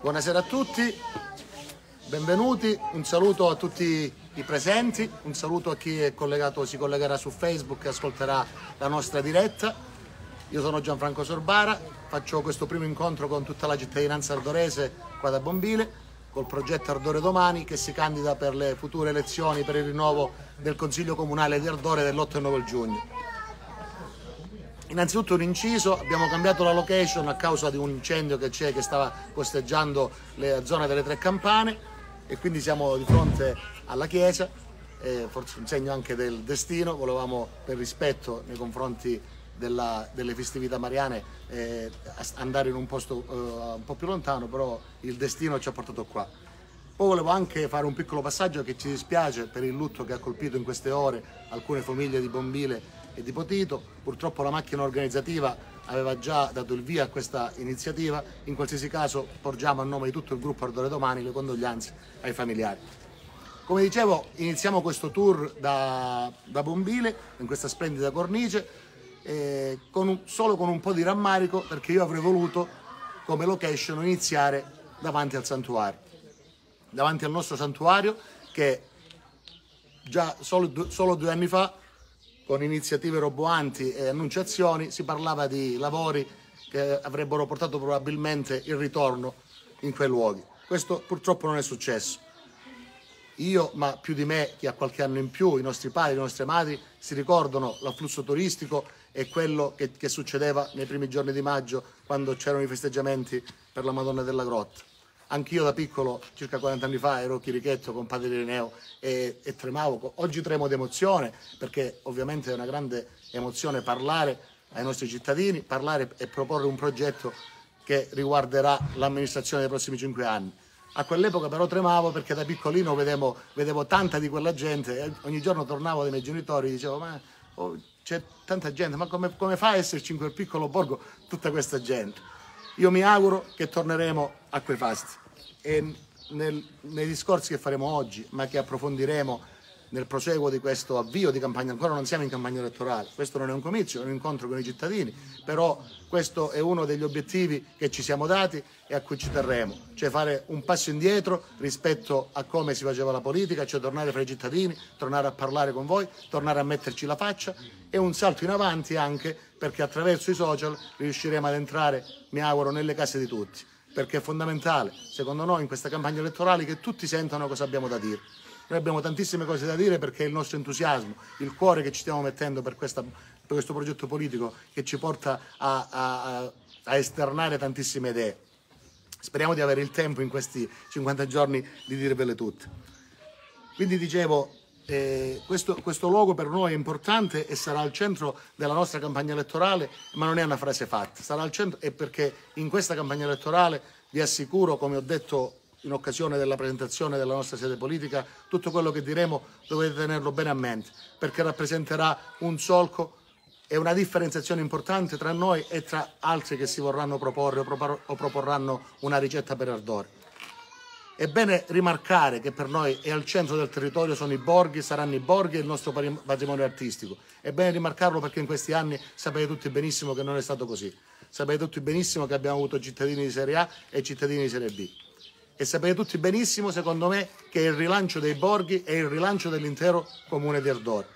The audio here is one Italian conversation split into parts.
Buonasera a tutti, benvenuti, un saluto a tutti i presenti, un saluto a chi collegato, si collegherà su Facebook e ascolterà la nostra diretta. Io sono Gianfranco Sorbara, faccio questo primo incontro con tutta la cittadinanza ardorese qua da Bombile, col progetto Ardore Domani che si candida per le future elezioni per il rinnovo del Consiglio Comunale di Ardore dell'8 e 9 giugno. Innanzitutto un inciso, abbiamo cambiato la location a causa di un incendio che c'è che stava costeggiando la zona delle tre campane e quindi siamo di fronte alla chiesa, forse un segno anche del destino, volevamo per rispetto nei confronti della, delle festività mariane eh, andare in un posto eh, un po' più lontano, però il destino ci ha portato qua. Poi volevo anche fare un piccolo passaggio che ci dispiace per il lutto che ha colpito in queste ore alcune famiglie di Bombile e di Potito. Purtroppo la macchina organizzativa aveva già dato il via a questa iniziativa. In qualsiasi caso porgiamo a nome di tutto il gruppo Ardore Domani le condoglianze ai familiari. Come dicevo, iniziamo questo tour da, da Bombile, in questa splendida cornice, eh, con un, solo con un po' di rammarico perché io avrei voluto come location iniziare davanti al santuario. Davanti al nostro santuario che già solo, solo due anni fa con iniziative roboanti e annunciazioni, si parlava di lavori che avrebbero portato probabilmente il ritorno in quei luoghi. Questo purtroppo non è successo. Io, ma più di me, chi ha qualche anno in più, i nostri padri, le nostre madri, si ricordano l'afflusso turistico e quello che, che succedeva nei primi giorni di maggio quando c'erano i festeggiamenti per la Madonna della Grotta. Anch'io da piccolo, circa 40 anni fa, ero chirichetto con padre Ireneo e, e tremavo. Oggi tremo d'emozione perché ovviamente è una grande emozione parlare ai nostri cittadini, parlare e proporre un progetto che riguarderà l'amministrazione dei prossimi cinque anni. A quell'epoca però tremavo perché da piccolino vedevo, vedevo tanta di quella gente e ogni giorno tornavo dai miei genitori e dicevo ma oh, c'è tanta gente, ma come, come fa a esserci in quel piccolo borgo tutta questa gente? Io mi auguro che torneremo a quei fasti e nel, nei discorsi che faremo oggi, ma che approfondiremo nel proseguo di questo avvio di campagna, ancora non siamo in campagna elettorale, questo non è un comizio, è un incontro con i cittadini, però questo è uno degli obiettivi che ci siamo dati e a cui ci terremo, cioè fare un passo indietro rispetto a come si faceva la politica, cioè tornare fra i cittadini, tornare a parlare con voi, tornare a metterci la faccia e un salto in avanti anche perché attraverso i social riusciremo ad entrare, mi auguro, nelle case di tutti, perché è fondamentale, secondo noi, in questa campagna elettorale che tutti sentano cosa abbiamo da dire. Noi abbiamo tantissime cose da dire perché il nostro entusiasmo, il cuore che ci stiamo mettendo per, questa, per questo progetto politico che ci porta a, a, a esternare tantissime idee. Speriamo di avere il tempo in questi 50 giorni di dirvele tutte. Quindi dicevo, eh, questo, questo, luogo per noi è importante e sarà al centro della nostra campagna elettorale, ma non è una frase fatta, sarà al centro e perché in questa campagna elettorale vi assicuro, come ho detto in occasione della presentazione della nostra sede politica, tutto quello che diremo dovete tenerlo bene a mente, perché rappresenterà un solco e una differenziazione importante tra noi e tra altri che si vorranno proporre o proporranno una ricetta per ardore. È bene rimarcare che per noi è al centro del territorio sono i borghi, saranno i borghi e il nostro patrimonio artistico. È bene rimarcarlo perché in questi anni sapete tutti benissimo che non è stato così. Sapete tutti benissimo che abbiamo avuto cittadini di Serie A e cittadini di Serie B e sapete tutti benissimo, secondo me, che il rilancio dei borghi è il rilancio dell'intero comune di Ardore.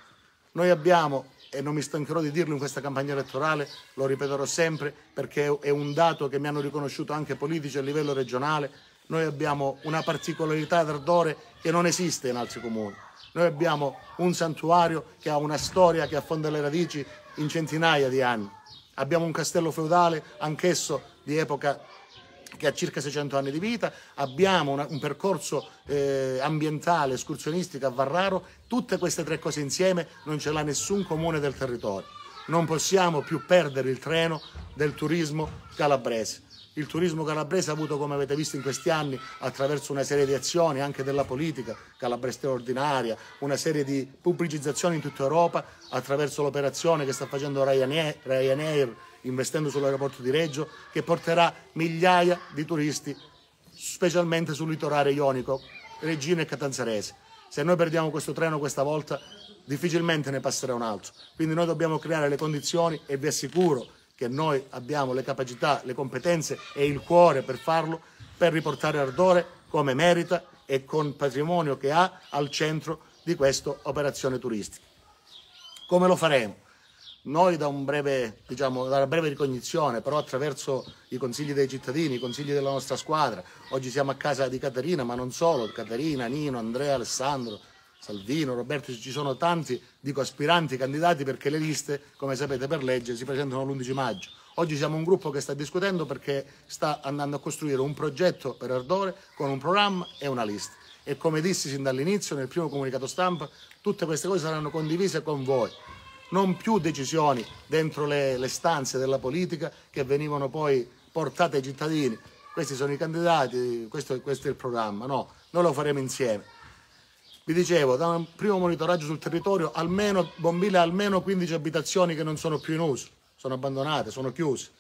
Noi abbiamo, e non mi stancherò di dirlo in questa campagna elettorale, lo ripeterò sempre perché è un dato che mi hanno riconosciuto anche politici a livello regionale, noi abbiamo una particolarità ad Ardore che non esiste in altri comuni. Noi abbiamo un santuario che ha una storia che affonda le radici in centinaia di anni. Abbiamo un castello feudale, anch'esso di epoca che ha circa 600 anni di vita, abbiamo una, un percorso eh, ambientale, escursionistico a Varraro, tutte queste tre cose insieme non ce l'ha nessun comune del territorio. Non possiamo più perdere il treno del turismo calabrese. Il turismo calabrese ha avuto, come avete visto in questi anni, attraverso una serie di azioni anche della politica, Calabre straordinaria, una serie di pubblicizzazioni in tutta Europa, attraverso l'operazione che sta facendo Ryanair, Ryanair investendo sull'aeroporto di Reggio, che porterà migliaia di turisti, specialmente sul litorale ionico, Reggino e Catanzarese. Se noi perdiamo questo treno questa volta, difficilmente ne passerà un altro. Quindi noi dobbiamo creare le condizioni e vi assicuro che noi abbiamo le capacità, le competenze e il cuore per farlo, per riportare Ardore come merita e con patrimonio che ha al centro di questa operazione turistica. Come lo faremo? Noi da, un breve, diciamo, da una breve ricognizione, però attraverso i consigli dei cittadini, i consigli della nostra squadra, oggi siamo a casa di Caterina, ma non solo, Caterina, Nino, Andrea, Alessandro, Salvino, Roberto, ci sono tanti, dico aspiranti, candidati perché le liste, come sapete per legge, si presentano l'11 maggio. Oggi siamo un gruppo che sta discutendo perché sta andando a costruire un progetto per Ardore con un programma e una lista. E come dissi sin dall'inizio, nel primo comunicato stampa, tutte queste cose saranno condivise con voi. Non più decisioni dentro le, le stanze della politica che venivano poi portate ai cittadini. Questi sono i candidati, questo, questo è il programma. No, noi lo faremo insieme. Vi dicevo, da un primo monitoraggio sul territorio, almeno Bombile almeno 15 abitazioni che non sono più in uso sono abbandonate, sono chiuse.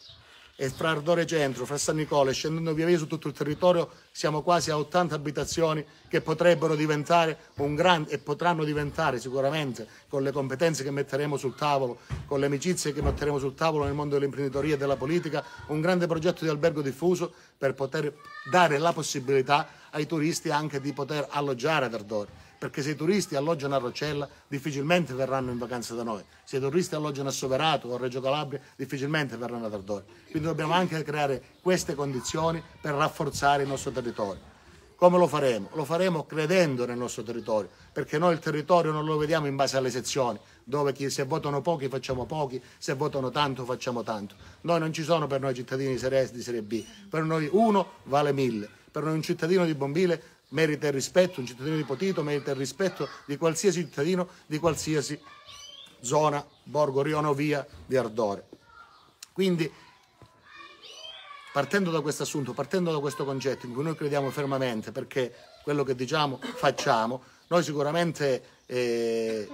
E fra Ardore Centro, fra San Nicola e scendendo via via su tutto il territorio siamo quasi a 80 abitazioni che potrebbero diventare un grande e potranno diventare sicuramente con le competenze che metteremo sul tavolo, con le amicizie che metteremo sul tavolo nel mondo dell'imprenditoria e della politica, un grande progetto di albergo diffuso per poter dare la possibilità ai turisti anche di poter alloggiare ad Ardore perché se i turisti alloggiano a Roccella difficilmente verranno in vacanza da noi, se i turisti alloggiano a Soverato o a Reggio Calabria difficilmente verranno ad Ardore. Quindi dobbiamo anche creare queste condizioni per rafforzare il nostro territorio. Come lo faremo? Lo faremo credendo nel nostro territorio, perché noi il territorio non lo vediamo in base alle sezioni, dove chi, se votano pochi facciamo pochi, se votano tanto facciamo tanto. Noi non ci sono per noi cittadini di Serie S, di Serie B, per noi uno vale mille, per noi un cittadino di Bombile merita il rispetto, un cittadino di Potito merita il rispetto di qualsiasi cittadino di qualsiasi zona, Borgo Riono via di Ardore. Quindi partendo da questo assunto, partendo da questo concetto in cui noi crediamo fermamente, perché quello che diciamo facciamo, noi sicuramente eh,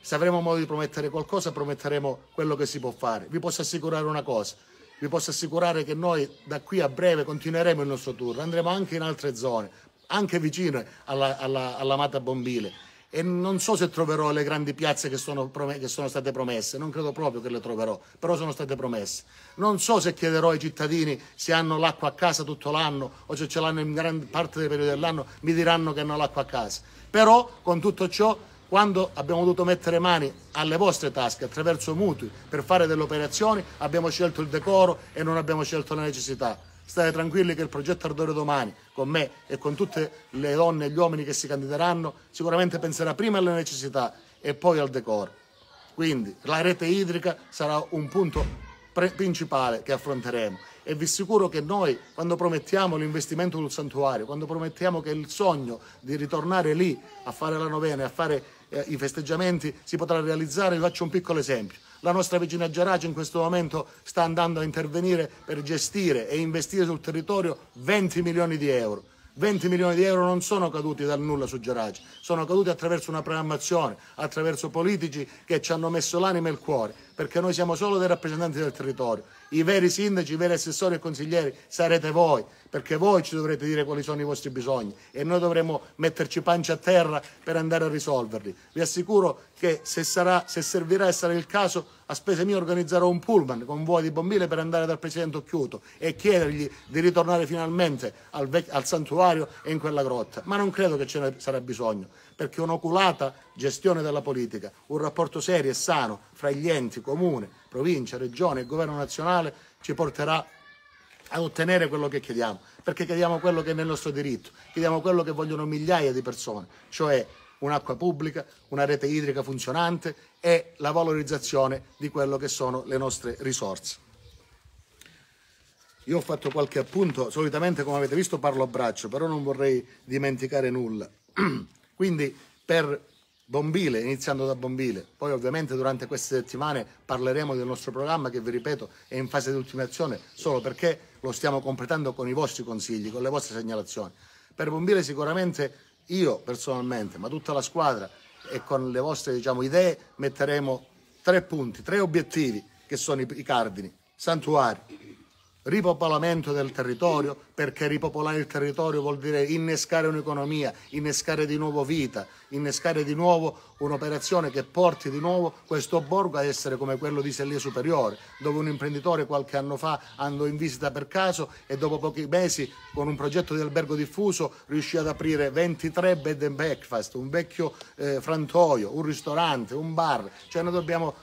se avremo modo di promettere qualcosa, prometteremo quello che si può fare. Vi posso assicurare una cosa, vi posso assicurare che noi da qui a breve continueremo il nostro tour, andremo anche in altre zone, anche vicine alla, alla, all'amata Bombile e non so se troverò le grandi piazze che sono, che sono, state promesse, non credo proprio che le troverò, però sono state promesse. Non so se chiederò ai cittadini se hanno l'acqua a casa tutto l'anno o se ce l'hanno in gran parte dei periodi dell'anno, mi diranno che hanno l'acqua a casa. Però con tutto ciò, quando abbiamo dovuto mettere mani alle vostre tasche attraverso mutui per fare delle operazioni, abbiamo scelto il decoro e non abbiamo scelto la necessità. State tranquilli che il progetto Ardore Domani, con me e con tutte le donne e gli uomini che si candideranno, sicuramente penserà prima alle necessità e poi al decoro. Quindi la rete idrica sarà un punto principale che affronteremo e vi assicuro che noi quando promettiamo l'investimento sul santuario, quando promettiamo che il sogno di ritornare lì a fare la novena e a fare eh, i festeggiamenti si potrà realizzare, vi faccio un piccolo esempio. La nostra vicina Gerace in questo momento sta andando a intervenire per gestire e investire sul territorio 20 milioni di euro. 20 milioni di euro non sono caduti dal nulla su Gerace, sono caduti attraverso una programmazione, attraverso politici che ci hanno messo l'anima e il cuore, perché noi siamo solo dei rappresentanti del territorio. I veri sindaci, i veri assessori e consiglieri sarete voi, perché voi ci dovrete dire quali sono i vostri bisogni e noi dovremo metterci pancia a terra per andare a risolverli. Vi assicuro che se, sarà, se servirà e sarà il caso, a spese mie organizzerò un pullman con voi di Bombile per andare dal Presidente Occhiuto e chiedergli di ritornare finalmente al, al santuario e in quella grotta. Ma non credo che ce ne sarà bisogno, perché un'oculata gestione della politica, un rapporto serio e sano fra gli enti, comune, provincia, regione e governo nazionale ci porterà a ottenere quello che chiediamo, perché chiediamo quello che è nel nostro diritto, chiediamo quello che vogliono migliaia di persone, cioè un'acqua pubblica, una rete idrica funzionante e la valorizzazione di quello che sono le nostre risorse. Io ho fatto qualche appunto, solitamente come avete visto parlo a braccio, però non vorrei dimenticare nulla. Quindi per Bombile, iniziando da Bombile. Poi ovviamente durante queste settimane parleremo del nostro programma che vi ripeto è in fase di ultimazione solo perché lo stiamo completando con i vostri consigli, con le vostre segnalazioni. Per Bombile sicuramente io personalmente, ma tutta la squadra e con le vostre diciamo, idee metteremo tre punti, tre obiettivi che sono i, cardini, santuari, ripopolamento del territorio, perché ripopolare il territorio vuol dire innescare un'economia, innescare di nuovo vita, innescare di nuovo un'operazione che porti di nuovo questo borgo a essere come quello di Sellia Superiore, dove un imprenditore qualche anno fa andò in visita per caso e dopo pochi mesi con un progetto di albergo diffuso riuscì ad aprire 23 bed and breakfast, un vecchio eh, frantoio, un ristorante, un bar, cioè noi dobbiamo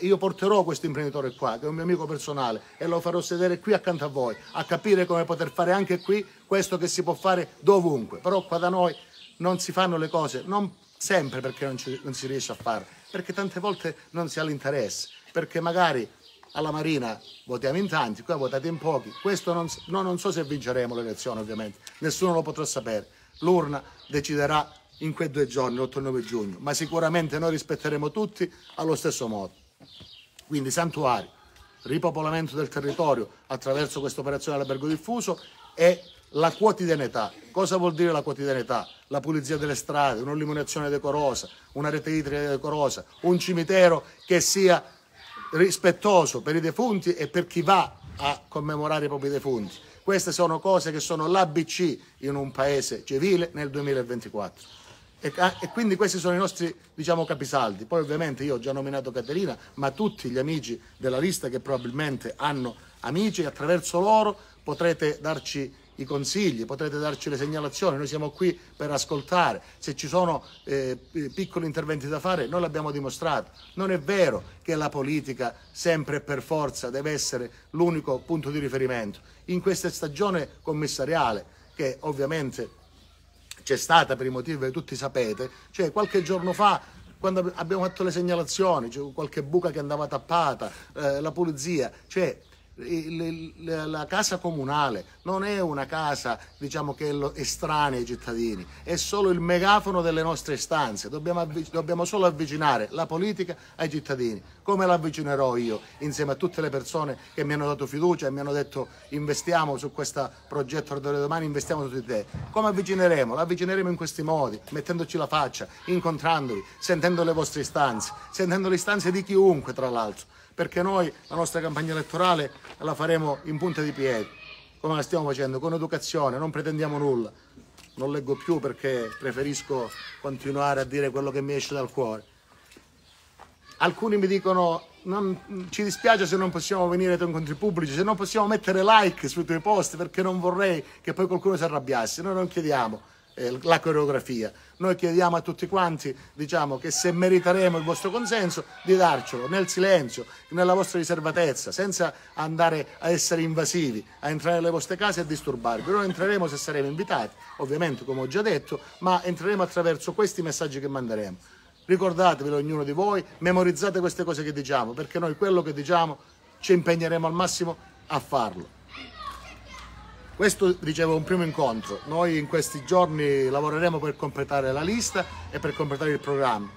io porterò questo imprenditore qua, che è un mio amico personale, e lo farò sedere qui accanto a voi, a capire come poter fare anche qui questo che si può fare dovunque. Però qua da noi non si fanno le cose, non sempre perché non, ci, non si riesce a fare, perché tante volte non si ha l'interesse, perché magari alla Marina votiamo in tanti, qua votate in pochi. Questo non, no, non so se vinceremo l'elezione ovviamente, nessuno lo potrà sapere. L'urna deciderà in quei due giorni, l'8 e 9 giugno, ma sicuramente noi rispetteremo tutti allo stesso modo. Quindi santuari, ripopolamento del territorio attraverso questa operazione all'albergo diffuso e la quotidianità. Cosa vuol dire la quotidianità? La pulizia delle strade, un'illuminazione decorosa, una rete idrica decorosa, un cimitero che sia rispettoso per i defunti e per chi va a commemorare i propri defunti. Queste sono cose che sono l'ABC in un paese civile nel 2024. E, e, quindi questi sono i nostri diciamo, capisaldi. Poi ovviamente io ho già nominato Caterina, ma tutti gli amici della lista che probabilmente hanno amici, attraverso loro potrete darci i consigli, potrete darci le segnalazioni, noi siamo qui per ascoltare, se ci sono eh, piccoli interventi da fare noi l'abbiamo dimostrato, non è vero che la politica sempre e per forza deve essere l'unico punto di riferimento, in questa stagione commissariale che ovviamente c'è stata per i motivi che tutti sapete, cioè qualche giorno fa quando abbiamo fatto le segnalazioni, cioè qualche buca che andava tappata, eh, la pulizia, cioè la casa comunale non è una casa diciamo, che è estranea ai cittadini, è solo il megafono delle nostre istanze, dobbiamo, dobbiamo solo avvicinare la politica ai cittadini, come l'avvicinerò io insieme a tutte le persone che mi hanno dato fiducia e mi hanno detto investiamo su questo progetto Ordine Domani, investiamo su di te, come avvicineremo? L'avvicineremo in questi modi, mettendoci la faccia, incontrandovi, sentendo le vostre istanze, sentendo le istanze di chiunque tra l'altro perché noi la nostra campagna elettorale la faremo in punta di piedi, come la stiamo facendo, con educazione, non pretendiamo nulla. Non leggo più perché preferisco continuare a dire quello che mi esce dal cuore. Alcuni mi dicono non, ci dispiace se non possiamo venire ai tuoi incontri pubblici, se non possiamo mettere like sui tuoi post perché non vorrei che poi qualcuno si arrabbiasse. Noi non chiediamo eh, la coreografia. Noi chiediamo a tutti quanti, diciamo, che se meriteremo il vostro consenso, di darcelo nel silenzio, nella vostra riservatezza, senza andare a essere invasivi, a entrare nelle vostre case e a disturbarvi. Noi entreremo se saremo invitati, ovviamente, come ho già detto, ma entreremo attraverso questi messaggi che manderemo. Ricordatevelo ognuno di voi, memorizzate queste cose che diciamo, perché noi quello che diciamo ci impegneremo al massimo a farlo. Questo dicevo un primo incontro, noi in questi giorni lavoreremo per completare la lista e per completare il programma.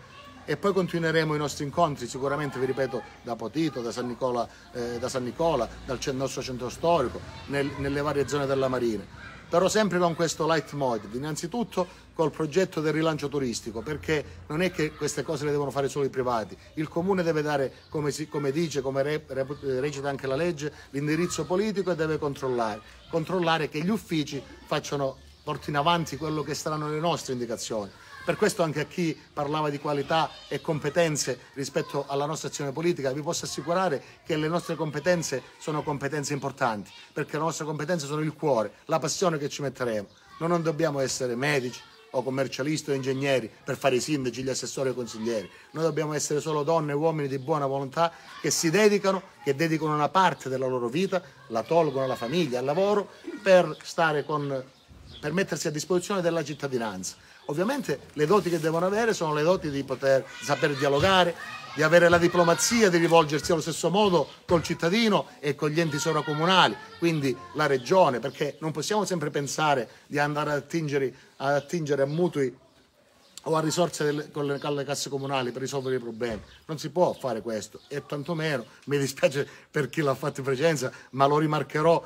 E poi continueremo i nostri incontri, sicuramente vi ripeto da Potito, da San Nicola, eh, da San Nicola dal nostro centro storico, nel, nelle varie zone della Marina, però sempre con questo light mode, innanzitutto col progetto del rilancio turistico, perché non è che queste cose le devono fare solo i privati, il comune deve dare, come, si, come dice, come re, re, recita anche la legge, l'indirizzo politico e deve controllare, controllare che gli uffici facciano, portino avanti quello che saranno le nostre indicazioni. Per questo anche a chi parlava di qualità e competenze rispetto alla nostra azione politica, vi posso assicurare che le nostre competenze sono competenze importanti, perché le nostre competenze sono il cuore, la passione che ci metteremo. Noi non dobbiamo essere medici, o commercialisti o ingegneri per fare i sindaci, gli assessori o i consiglieri. Noi dobbiamo essere solo donne e uomini di buona volontà che si dedicano, che dedicano una parte della loro vita, la tolgono alla famiglia, al lavoro, per, con, per mettersi a disposizione della cittadinanza. Ovviamente le doti che devono avere sono le doti di poter saper dialogare, di avere la diplomazia, di rivolgersi allo stesso modo col cittadino e con gli enti sovracomunali, quindi la regione, perché non possiamo sempre pensare di andare ad attingere, ad attingere a mutui o a risorse delle, con le, alle casse comunali per risolvere i problemi. Non si può fare questo e tantomeno, mi dispiace per chi l'ha fatto in precedenza, ma lo rimarcherò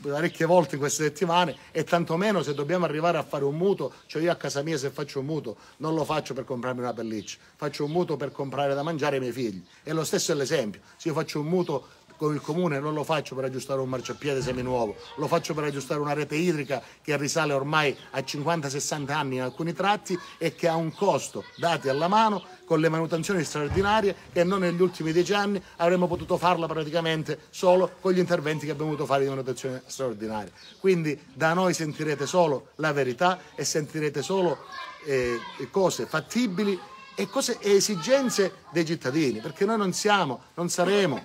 parecchie volte in queste settimane e tantomeno se dobbiamo arrivare a fare un mutuo, cioè io a casa mia se faccio un mutuo non lo faccio per comprarmi una pelliccia, faccio un mutuo per comprare da mangiare ai miei figli. E lo stesso è l'esempio, se io faccio un mutuo con il comune non lo faccio per aggiustare un marciapiede seminuovo, lo faccio per aggiustare una rete idrica che risale ormai a 50-60 anni in alcuni tratti e che ha un costo dati alla mano con le manutenzioni straordinarie che non negli ultimi dieci anni avremmo potuto farla praticamente solo con gli interventi che abbiamo dovuto fare di manutenzione straordinaria. Quindi da noi sentirete solo la verità e sentirete solo eh, cose fattibili e, cose, e esigenze dei cittadini, perché noi non siamo, non saremo,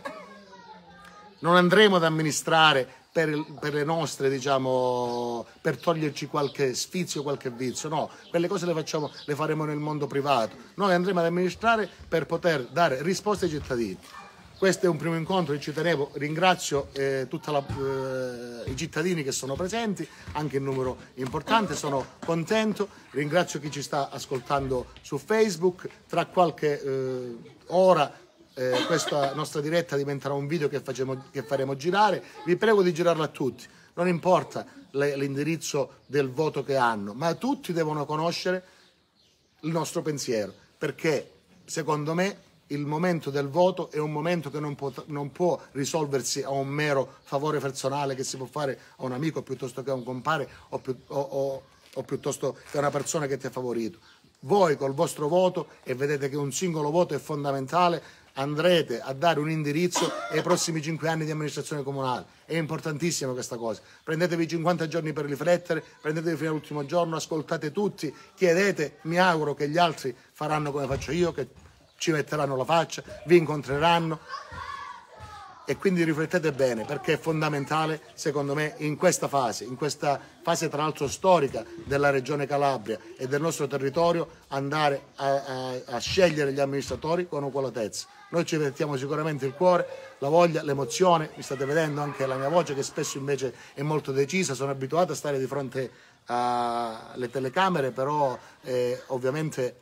non andremo ad amministrare per, per, le nostre, diciamo, per toglierci qualche sfizio, qualche vizio, no, quelle cose le, facciamo, le faremo nel mondo privato, noi andremo ad amministrare per poter dare risposte ai cittadini. Questo è un primo incontro che ci tenevo, ringrazio eh, tutti eh, i cittadini che sono presenti, anche in numero importante, sono contento, ringrazio chi ci sta ascoltando su Facebook, tra qualche eh, ora eh, questa nostra diretta diventerà un video che, facciamo, che, faremo girare, vi prego di girarlo a tutti, non importa l'indirizzo del voto che hanno, ma tutti devono conoscere il nostro pensiero, perché secondo me il momento del voto è un momento che non può, non può, risolversi a un mero favore personale che si può fare a un amico piuttosto che a un compare o, più, o, o, o piuttosto che a una persona che ti ha favorito. Voi col vostro voto, e vedete che un singolo voto è fondamentale, andrete a dare un indirizzo ai prossimi cinque anni di amministrazione comunale. È importantissima questa cosa. Prendetevi 50 giorni per riflettere, prendetevi fino all'ultimo giorno, ascoltate tutti, chiedete, mi auguro che gli altri faranno come faccio io, che ci metteranno la faccia, vi incontreranno e quindi riflettete bene perché è fondamentale secondo me in questa fase, in questa fase tra l'altro storica della regione Calabria e del nostro territorio andare a, a, a scegliere gli amministratori con oculatezza. Noi ci mettiamo sicuramente il cuore, la voglia, l'emozione, mi state vedendo anche la mia voce che spesso invece è molto decisa, sono abituato a stare di fronte alle telecamere, però eh, ovviamente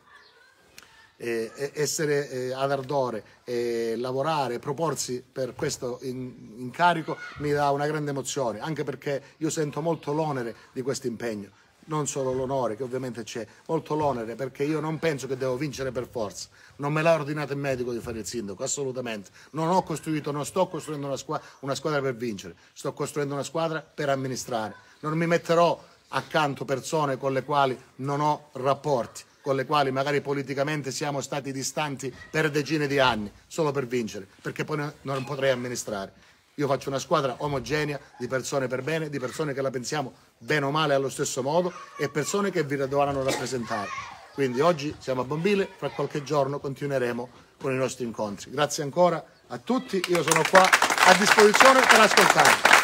eh, essere eh, ad ardore, eh, lavorare, proporsi per questo in, incarico mi dà una grande emozione, anche perché io sento molto l'onere di questo impegno, non solo l'onore che ovviamente c'è, molto l'onere perché io non penso che devo vincere per forza, non me l'ha ordinato il medico di fare il sindaco, assolutamente, non ho costruito, non sto costruendo una squadra, una squadra per vincere, sto costruendo una squadra per amministrare, non mi metterò accanto persone con le quali non ho rapporti, con le quali magari politicamente siamo stati distanti per decine di anni, solo per vincere, perché poi non potrei amministrare. Io faccio una squadra omogenea di persone per bene, di persone che la pensiamo bene o male allo stesso modo e persone che vi dovranno rappresentare. Quindi oggi siamo a Bombile, fra qualche giorno continueremo con i nostri incontri. Grazie ancora a tutti, io sono qua a disposizione per ascoltarvi.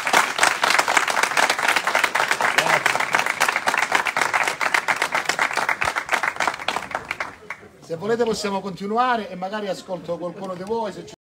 Se volete possiamo continuare e magari ascolto qualcuno di voi.